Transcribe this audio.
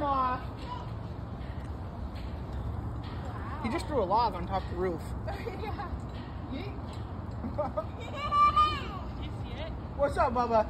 coming off. He just threw a log on top of the roof. yeah. What's up, Bubba?